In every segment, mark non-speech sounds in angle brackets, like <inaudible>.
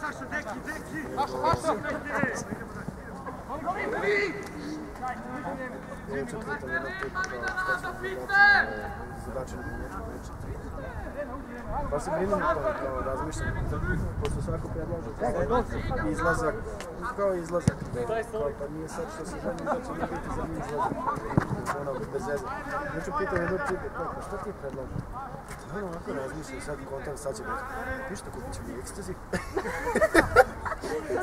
Dawaj Saszu, deki, deki! Saszu, Saszu! Pa se brinimo, da razmišljamo, da poslušaku predlažu i izlazak kao izlazak. pa nije sad što se želim da će mi biti za njim izlazak. Ono, bez veze. Neću znači, pitan jednog tipa, pa šta ti predlažeš? Ono onako sad kontakt, sad će biti. Ništa, kupit ćemo i ekstazi. <laughs>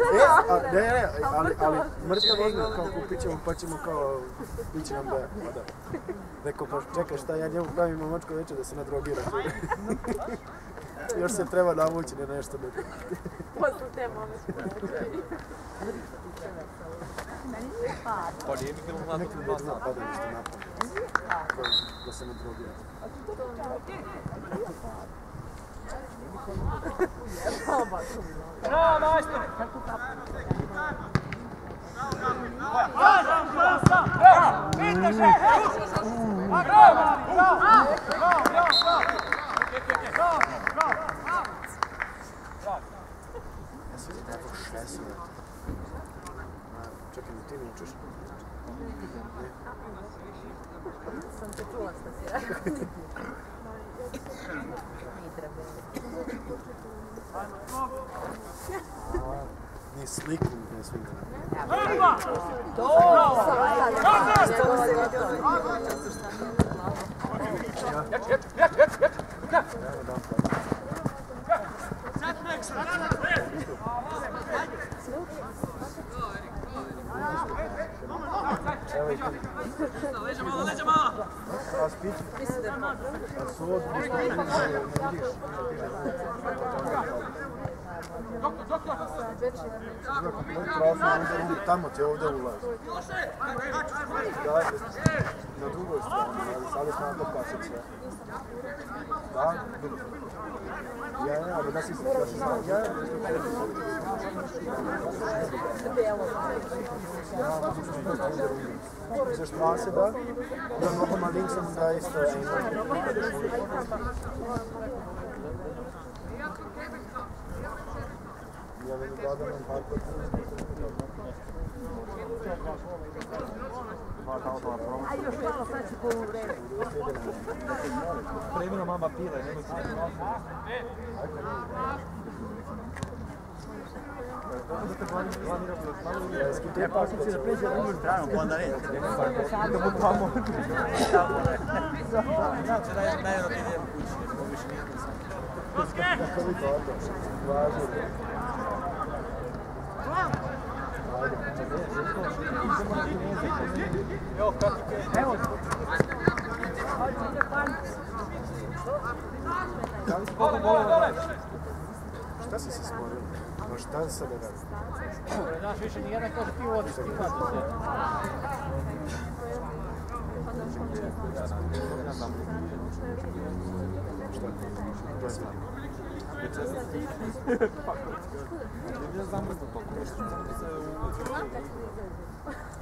e, a, ne, ne, ali, ali odmah, kao kupit ćemo, pa ćemo kao, bit će nam da, pa da. Rekao, pa čekaj šta, ja njemu pravim mačku večer da se nadrogira? <laughs> Još se treba navući na nešto. Pa semanas por aí. Pode ir, porque eu não vou lá no nosso lado. Você não trouxe. Não, nós França! França! Eita, gente! Bravo! Bravo! Не слик, не слик. Leđa malo, leđa malo! A spiči? A sod? Tamo će ovdje ulazi. Na drugoj strani, ali sad je stvarno pasat sve. Da, drugo. Ja, ja, ali da si se da si znao. Ja, ja, da si se Za štrase, da? Da, mnogo malim sam da isto. Ja, e a derivada não é. vai para Primero mama pila, mi sad mama. Ja, pa sam ti da pređe na drugu stranu, pa onda ne. Da ti idem kući, jer mogu više nije Evo. Dole, dole. Šta si se sporila? Ma šta se sada radi? Znaš, više nijedan kaže ti uoči, ti se. Šta? To znam da to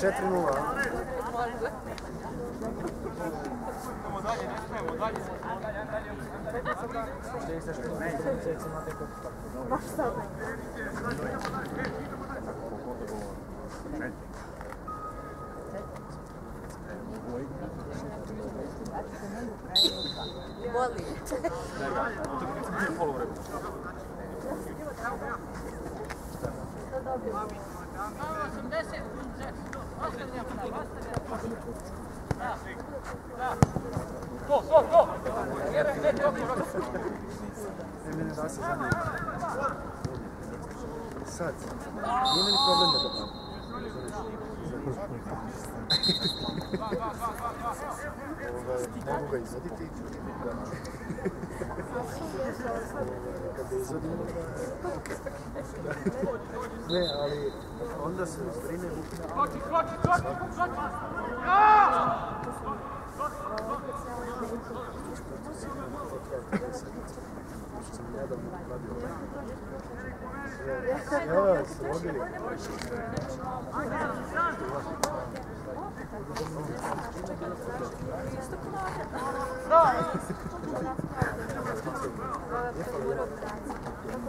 Че тренува? Voli. Dobro. Sad, nije problem da Mogu ga izvoditi. <laughs> <laughs> kada je Ne, ali onda se brine Vukina. Skoči, koči, koči! ...a Ja! sam nedavno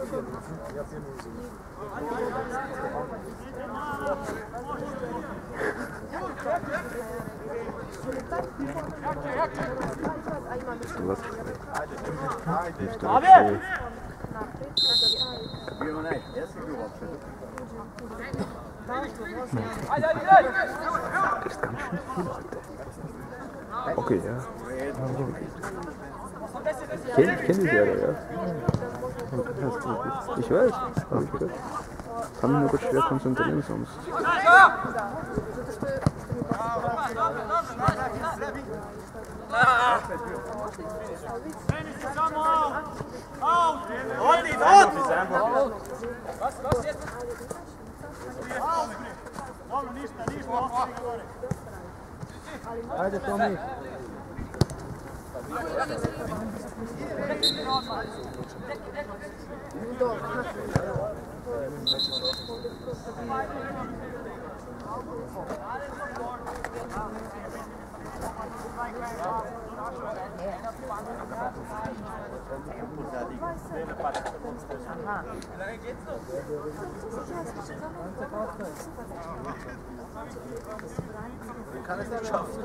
Abi! Ist ganz schön viel heute. Okay, ja. Also, ich kenne die Serie, ja. Ich weiß, habe ich gehört. Kann mich nur gut schwer konzentrieren sonst. Ajde Tomi. Kann es nicht schaffen.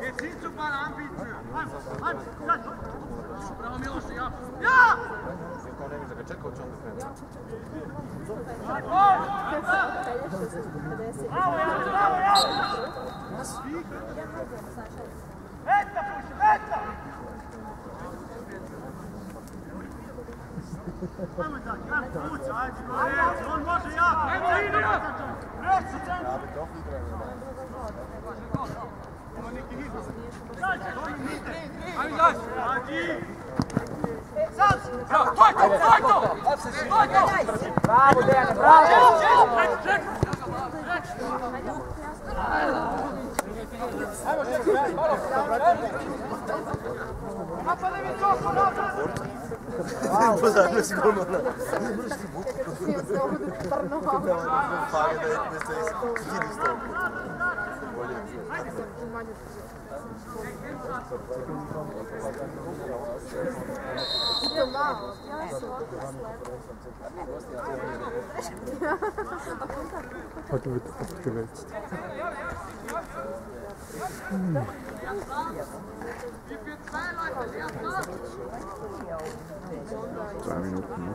Jetzt zu Bahn anbieten. Mann, Mann, Mann. Bravo Miloše, ja. Ja! Ja kao ne vidim da ga čeka, hoće on da krene. Bravo, ja, bravo, ja! Eta, puši, eta! Ajmo da, ja, puca, ajde, on može ja! Ajmo, ide ja! Reći, centru! Ja bi to igrao, Não, não, não, não, não, não, não, não, não, não, não, não, não, não, Bravo, Dene, bravo! não, Dene, bravo! Napade não, to, ko napade! não, si golmana. Ne não, ti buti. Svi não, ovdje trnovali. Faga não, je 15 kg stopio. 밖에 왜 똑같이 그래 진짜 음. 짬이 높구나